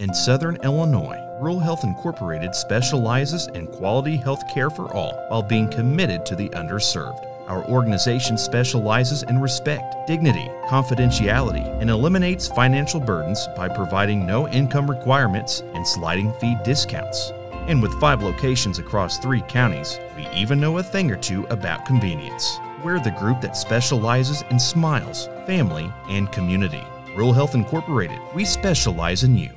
In Southern Illinois, Rural Health Incorporated specializes in quality health care for all while being committed to the underserved. Our organization specializes in respect, dignity, confidentiality, and eliminates financial burdens by providing no income requirements and sliding fee discounts. And with five locations across three counties, we even know a thing or two about convenience. We're the group that specializes in smiles, family, and community. Rural Health Incorporated, we specialize in you.